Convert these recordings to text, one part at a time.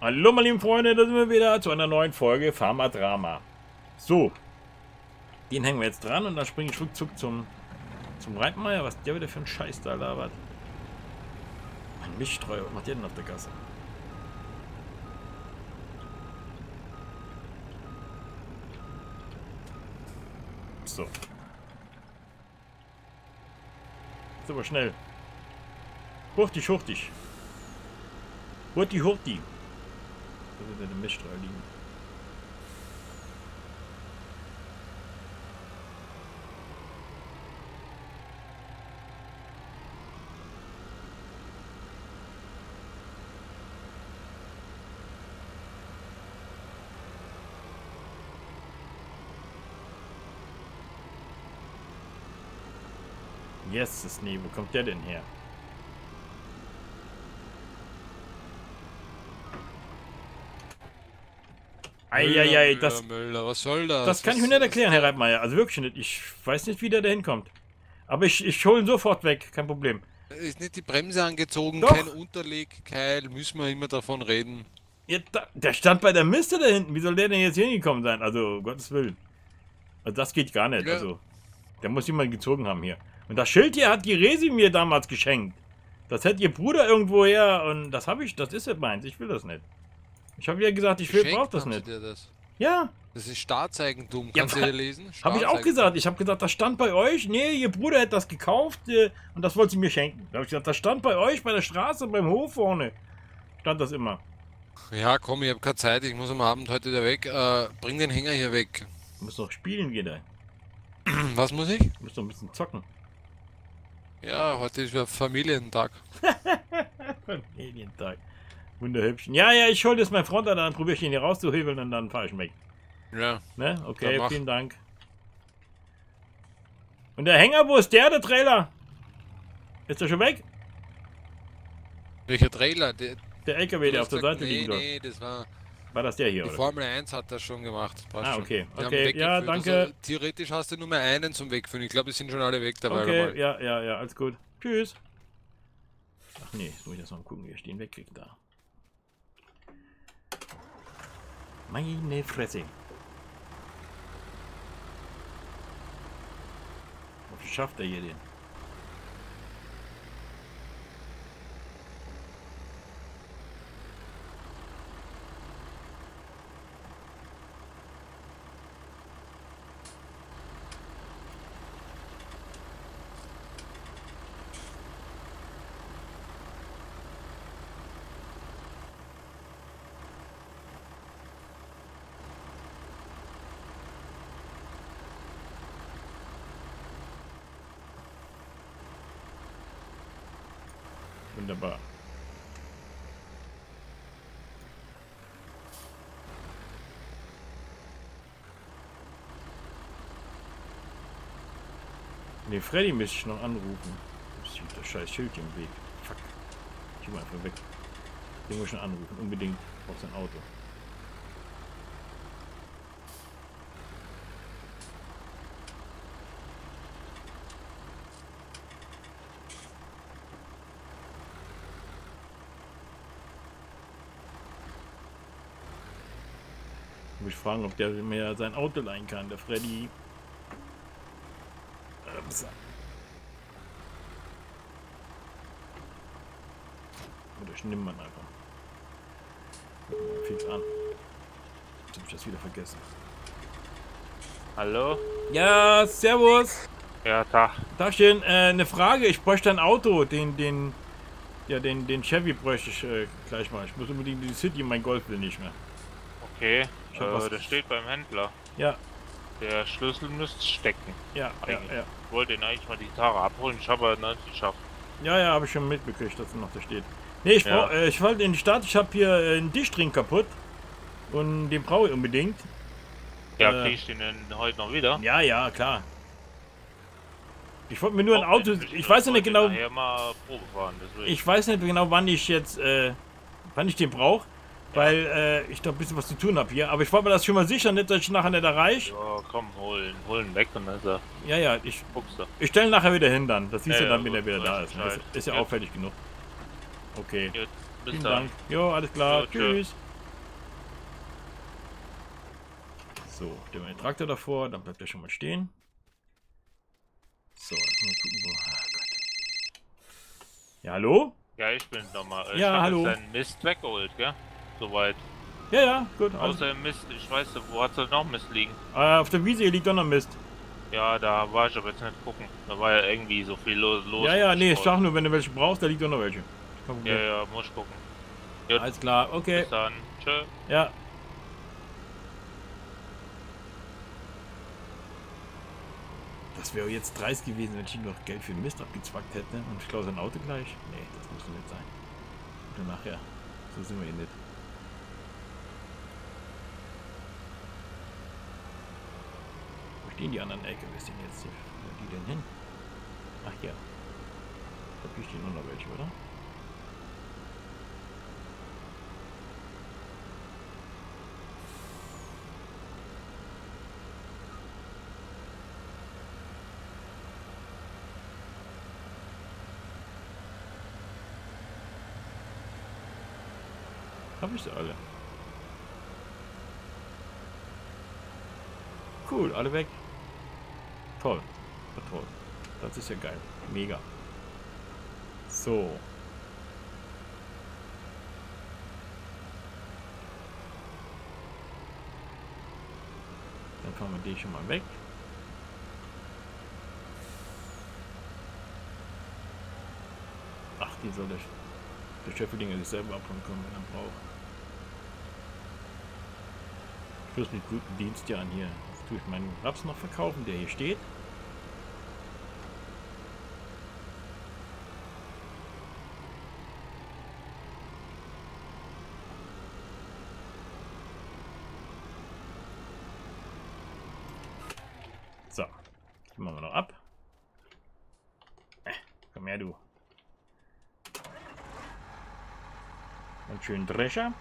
Hallo meine lieben Freunde, da sind wir wieder zu einer neuen Folge Pharma Drama. So, den hängen wir jetzt dran und dann springe ich rückzug zum, zum Reitmeier. Was der wieder für ein Scheiß da labert. Ein Mischstreuer, was macht der denn auf der Gasse? So. Aber schnell. Hurtig, hurtig. Hurti, hurti. Da wird der Mischstreuer liegen. Yes, das nee, wo kommt der denn her? Eieiei, das, Müller, was soll das? das kann ich mir nicht erklären, Herr Reitmeier. Also wirklich nicht. Ich weiß nicht, wie der da hinkommt. Aber ich, ich hole ihn sofort weg, kein Problem. Ist nicht die Bremse angezogen, Doch. kein Unterlegkeil, müssen wir immer davon reden. Ja, da, der stand bei der Miste da hinten. Wie soll der denn jetzt hier hingekommen sein? Also, um Gottes Willen. Also, das geht gar nicht. Ja. Also, der muss jemand gezogen haben hier. Und das Schild hier hat Giresi mir damals geschenkt. Das hätte ihr Bruder irgendwo her und das habe ich, das ist nicht meins. Ich will das nicht. Ich habe ja gesagt, ich will, Geschenkt brauch das nicht. Dir das. Ja, das ist Staatseigentum, Ja, kannst du wa- hier lesen? habe ich auch gesagt. Ich habe gesagt, das stand bei euch. Nee, ihr Bruder hätte das gekauft äh, und das wollte sie mir schenken. Da habe ich gesagt, das stand bei euch bei der Straße, beim Hof vorne. Stand das immer. Ja, komm, ich habe keine Zeit, ich muss am Abend heute wieder weg. Äh, bring den Hänger hier weg. Du musst noch spielen gehen da. Was muss ich? Du musst noch ein bisschen zocken. Ja, heute ist ja Familientag. Familientag. Wunderhübschen. Ja, ja, ich hole das mein Freund an, dann probiere ich ihn hier rauszuhebeln und dann fahre ich weg. Ja, Ne? Okay, vielen Dank. Und der Hänger, wo ist der, der Trailer? Ist der schon weg? welcher Trailer? Der, Der LKW, der auf der Seite nee, liegen soll. Nee, das war. War das der hier, Die oder? Formel 1 hat das schon gemacht. Passt Ah, schon. okay. Haben Okay, ja, weggeführt. danke. Also, theoretisch hast du nur mehr einen zum Wegführen. Ich glaube, die sind schon alle weg dabei. Okay, ja, ja, ja, alles gut. Tschüss. Ach nee, jetzt muss ich erst mal gucken, wie ich den wegkriege da. Meine Fresse. Wie schafft er hier den? Wunderbar. Den Freddy müsste ich noch anrufen. Das ist das scheiß Schild im Weg. Fuck. Ich geh mal einfach weg. Den muss ich schon anrufen. Unbedingt auf sein Auto. Muss ich fragen, ob der mir sein Auto leihen kann, der Freddy. Ups. Oder ich nehme man einfach. Fix an. Jetzt hab ich das wieder vergessen. Hallo? Ja, servus. Ja, Tag. Tagchen, äh, eine Frage. Ich bräuchte ein Auto. Den, den, ja, den, den Chevy bräuchte ich äh, gleich mal. Ich muss unbedingt in die City, mein Golf will nicht mehr. Okay. Ich Äh, das steht beim Händler. Ja, Der Schlüssel müsste stecken. ja, ja, Eigentlich. ja. Ich wollte ihn eigentlich mal die Gitarre abholen. Ich habe aber nicht geschafft. Ja, ja, habe ich schon mitbekriegt, dass er noch da steht. Nee, ich, Ja. äh, ich wollte in die Stadt, ich habe hier äh, einen Tischdrink kaputt. Und den brauche ich unbedingt. Ja, Äh. krieg ich den denn heute noch wieder? Ja, ja, klar. Ich wollte mir nur ein Auto. Ich weiß ja nicht genau. Mal Probe fahren. Ich weiß nicht genau, wann ich jetzt, äh, wann ich den brauche weil äh, ich da ein bisschen was zu tun habe hier. Aber ich wollte mir das schon mal sicher, nicht, dass ich nachher nicht erreiche. Ja, komm, holen, holen weg und dann ist er. Ja, ja, ich, ich stelle nachher wieder hin dann. Das siehst ja, du dann, wenn er wieder da ist. Bescheid. Ist, ja, ja auffällig genug. Okay. Gut, bis Vielen dann. Dank. Jo, alles klar. Jo, Tschüss. So, stellen wir den Traktor davor, dann bleibt er schon mal stehen. So, jetzt mal gucken, wo. Oh Gott. Ja, hallo? Ja, ich bin nochmal. Äh, ja, ich hallo. Ich deinen Mist weggeholt, gell? Soweit. Ja, ja, gut. Alles. Außer Mist, ich weiß, wo hat noch Mist liegen? Äh, auf der Wiese hier liegt doch noch Mist. Ja, da war ich aber jetzt nicht gucken. Da war ja irgendwie so viel los. los Ja, ja, nee, ich sag nur, wenn du welche brauchst, da liegt doch noch welche. Ja, ja, muss ich gucken. Alles klar, okay. Bis dann. Tschö. Ja. Das wäre jetzt dreist gewesen, wenn ich ihm noch Geld für den Mist abgezwackt hätte. Und ich glaube sein Auto gleich. Nee, das muss doch nicht sein. Oder nachher. So sind wir hier nicht. Stehen die anderen LKWs denn jetzt? Wo die denn hin? Ach ja. Da stehen nur noch welche, oder? Hab ich sie alle. Cool, alle weg. Toll. War toll. Das ist ja geil. Mega. So. Dann fahren wir die schon mal weg. Ach, die soll der, der Schäferdinger sich selber abholen können, wenn er braucht. Ich muss mit gutem Dienst ja an hier. Tue ich meinen Raps noch verkaufen, der hier steht. So, die machen wir noch ab. Äh, komm her, du. Einen schönen Drescher.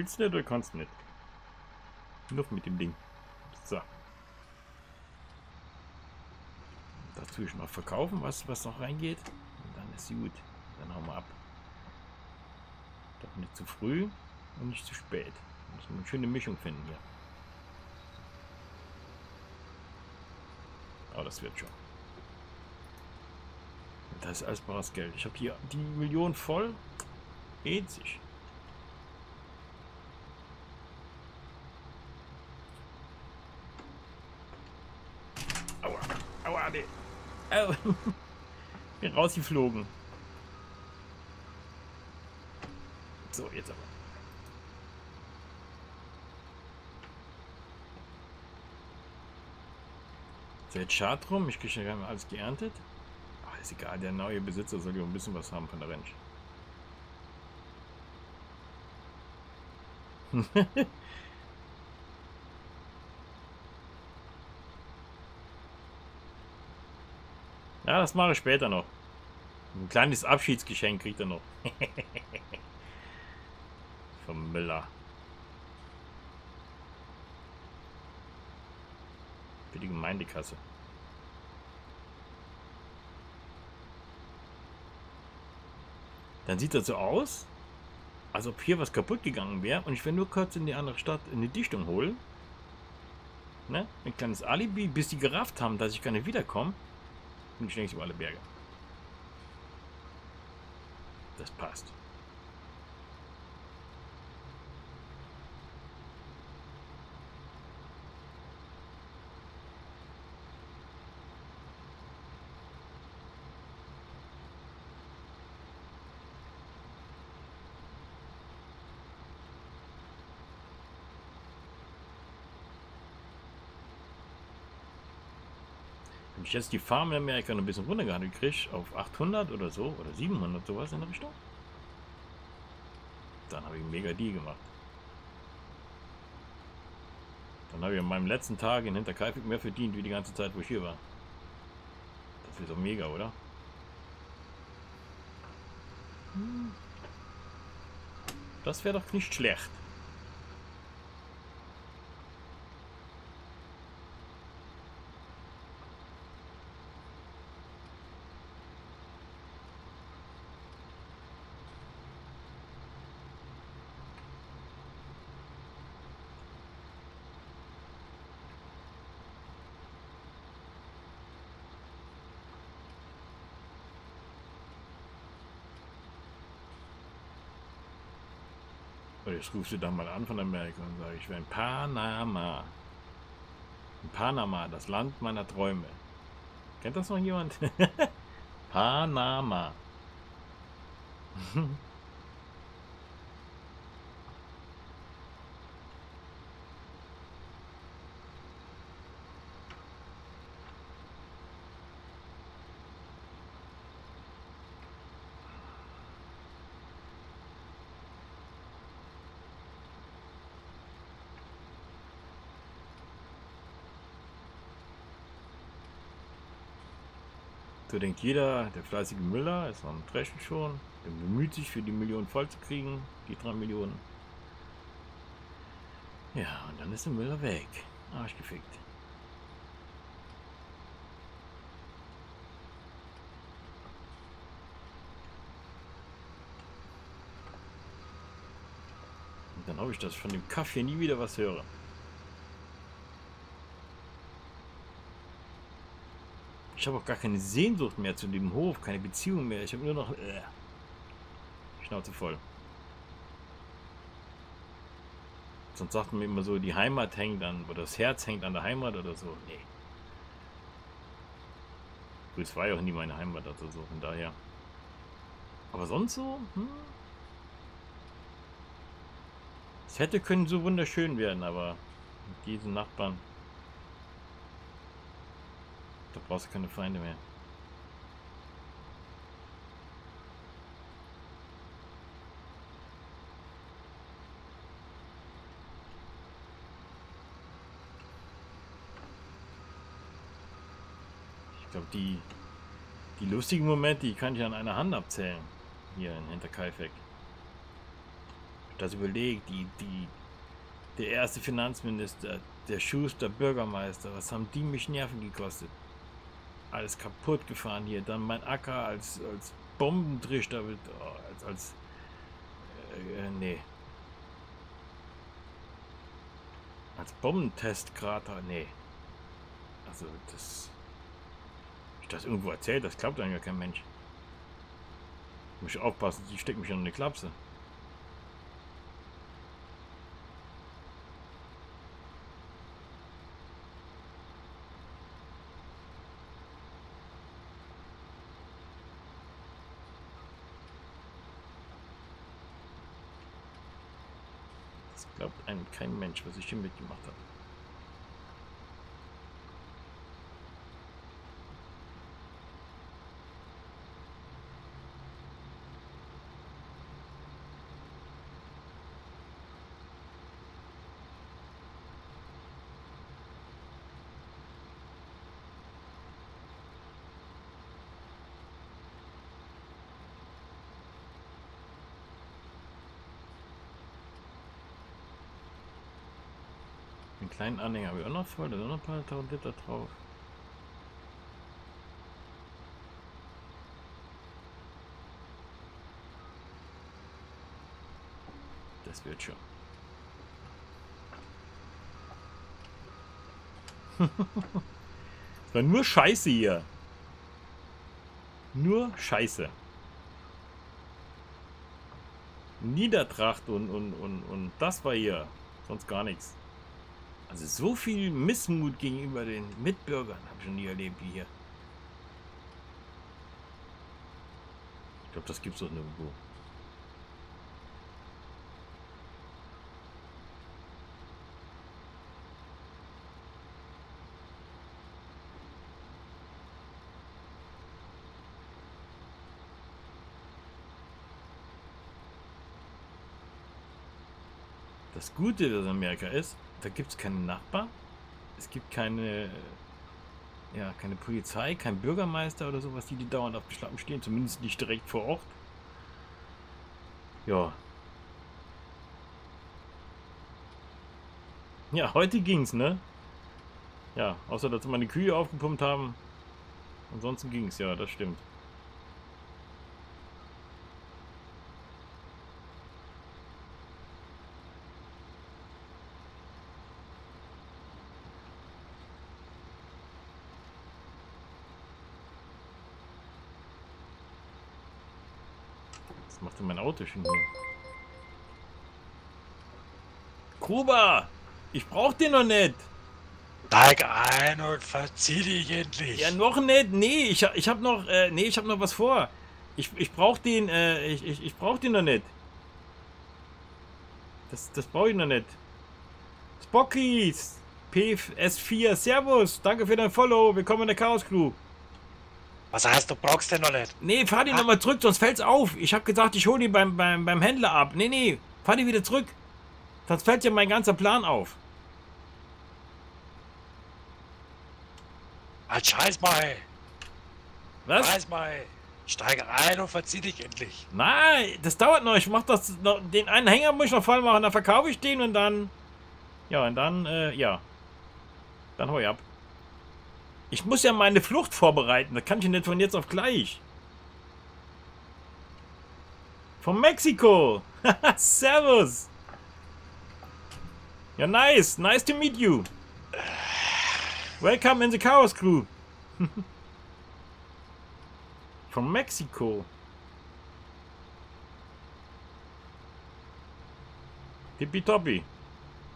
Willst du nicht oder kannst du nicht? Nur mit dem Ding. So. Dazu ich noch verkaufen, was, was noch reingeht. Und dann ist gut. Dann hauen wir ab. Doch nicht zu früh und nicht zu spät. Müssen wir eine schöne Mischung finden hier. Aber das wird schon. Das ist alles bares Geld. Ich habe hier die Million voll. Geht sich. Aua. Nee. Au. Bin rausgeflogen. So, jetzt aber. Jetzt Schad rum. Ich kriege ja alles geerntet. Ach, ist egal. Der neue Besitzer soll ja ein bisschen was haben von der Ranch. ja, das mache ich später noch. Ein kleines Abschiedsgeschenk kriegt er noch. Vom Müller. Für die Gemeindekasse. Dann sieht das so aus, als ob hier was kaputt gegangen wäre und ich will nur kurz in die andere Stadt eine Dichtung holen. Ne? Ein kleines Alibi, bis die gerafft haben, dass ich gar nicht wiederkomme. Ich denke über alle Berge. Das passt. Ich jetzt die Farm in Amerika noch ein bisschen runtergehandelt kriege, auf 800 oder so, oder 700 sowas in der Richtung, dann habe ich einen mega Deal gemacht. Dann habe ich an meinem letzten Tag in Hinterkaifeck mehr verdient, wie die ganze Zeit, wo ich hier war. Das ist doch mega, oder? Das wäre doch nicht schlecht. Oder ich rufe sie dann mal an von Amerika und sage, ich wäre in Panama. In Panama, das Land meiner Träume. Kennt das noch jemand? Panama. So denkt jeder, der fleißige Müller ist am Dreschen schon. Der bemüht sich für die Millionen voll zu kriegen, die drei Millionen. Ja, und dann ist der Müller weg. Arschgefickt. Und dann hoffe ich, dass ich von dem Kaffee nie wieder was höre. Ich habe auch gar keine Sehnsucht mehr zu dem Hof, keine Beziehung mehr. Ich habe nur noch... Äh, Schnauze voll. Sonst sagt man immer so, die Heimat hängt an, oder das Herz hängt an der Heimat oder so. Nee. Gut, es war ja auch nie meine Heimat, also so, von daher. Aber sonst so, hm? Es hätte können so wunderschön werden, aber mit diesen Nachbarn da brauchst du keine Feinde mehr. Ich glaube, die, die lustigen Momente, die kann ich an einer Hand abzählen. Hier in Hinterkaifeck. Das überlegt, die, die, der erste Finanzminister, der Schuster, Bürgermeister, was haben die mich Nerven gekostet? Alles kaputt gefahren hier. Dann mein Acker als, als Bombentrichter, oh, als, als äh, äh, nee. Als Bombentestkrater, nee. Also das, ich das irgendwo erzählt, das glaubt dann ja kein Mensch. Muss ich aufpassen, die steckt mich in eine Klapse. Glaubt einem kein Mensch, was ich hier mitgemacht habe. Kleinen Anhänger habe ich auch noch voll, da sind noch ein paar tausend Liter drauf. Das wird schon. Es war nur Scheiße hier. Nur Scheiße. Niedertracht und, und, und, und das war hier. Sonst gar nichts. Also so viel Missmut gegenüber den Mitbürgern habe ich schon nie erlebt wie hier. Ich glaube, das gibt es doch nirgendwo. Das Gute in Amerika ist, da gibt es keinen Nachbar. Es gibt keine, ja, keine Polizei, kein Bürgermeister oder sowas, die die dauernd auf den Schlappen stehen. Zumindest nicht direkt vor Ort. Ja. Ja, heute ging's, ne? Ja, außer dass wir meine Kühe aufgepumpt haben. Ansonsten ging's, ja, das stimmt. Auto schon hier? Gruber, ich brauch den noch nicht. Steig ein und verzieh dich endlich. Ja, noch nicht. Nee, ich, ich hab noch, äh, nee, ich hab noch was vor. Ich, ich brauch den, äh, ich, ich, ich brauch den noch nicht. Das, das brauche ich noch nicht. Spockies, PS4, Servus, danke für dein Follow, willkommen in der Chaos Crew. Was heißt, du brauchst den noch nicht? Nee, fahr Ah. nochmal zurück, sonst fällt's auf. Ich hab gesagt, ich hole ihn beim, beim, beim Händler ab. Nee, nee, fahr den wieder zurück. Sonst fällt ja mein ganzer Plan auf. Halt scheiß mal. Was? Scheiß mal. Steig ein und verzieh dich endlich. Nein, das dauert noch. Ich mach das noch. Den einen Hänger muss ich noch voll machen, dann verkaufe ich den und dann. Ja, und dann, äh, ja. Dann hau ich ab. Ich muss ja meine Flucht vorbereiten. Das kann ich nicht von jetzt auf gleich. Von Mexiko. Servus. Ja, nice. Nice to meet you. Welcome in the Chaos Crew. Von Mexiko. Tippitoppi.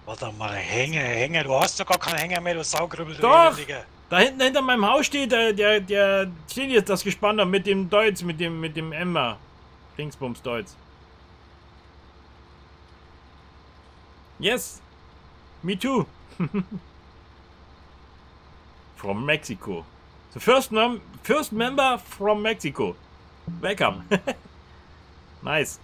Warte mal, Hänger, Hänger. Du hast doch gar keinen Hänger mehr, du Saugrübbel. du Doch. Elendiger. Da hinten hinter meinem Haus steht der, der, der steht jetzt das Gespann mit dem Deutsch, mit dem, mit dem Emma. Dingsbums Deutsch. Yes. Me too. from Mexico. The first, mem first member from Mexico. Welcome. nice.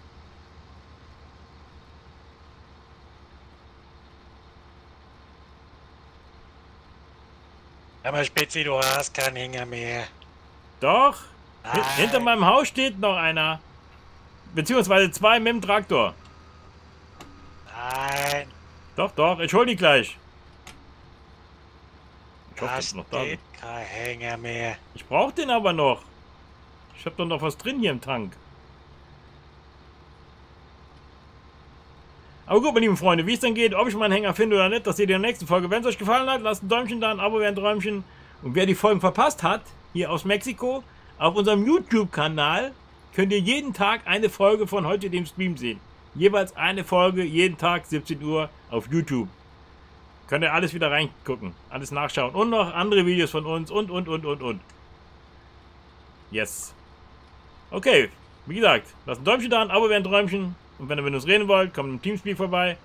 Hör mal, Spitzi, du hast keinen Hänger mehr. Doch. Nein. Hinter meinem Haus steht noch einer. Beziehungsweise zwei mit dem Traktor. Nein, Doch, doch, ich hol die gleich. Ich hoffe, da dass du noch da kein Hänger mehr. Ich brauch den aber noch. Ich hab doch noch was drin hier im Tank. Aber gut, meine lieben Freunde, wie es dann geht, ob ich meinen Hänger finde oder nicht, das seht ihr in der nächsten Folge. Wenn es euch gefallen hat, lasst ein Däumchen da, ein Abo wäre ein Träumchen. Und wer die Folgen verpasst hat, hier aus Mexiko, auf unserem YouTube-Kanal könnt ihr jeden Tag eine Folge von heute dem Stream sehen. Jeweils eine Folge, jeden Tag 17 Uhr auf YouTube. Könnt ihr alles wieder reingucken, alles nachschauen. Und noch andere Videos von uns und, und, und, und, und. Yes. Okay, wie gesagt, lasst ein Däumchen da, ein Abo wäre ein Träumchen. Und wenn ihr mit uns reden wollt, kommt im Teamspeak vorbei.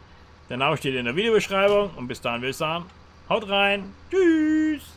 Der Name steht in der Videobeschreibung. Und bis dahin will ich sagen, haut rein. Tschüss.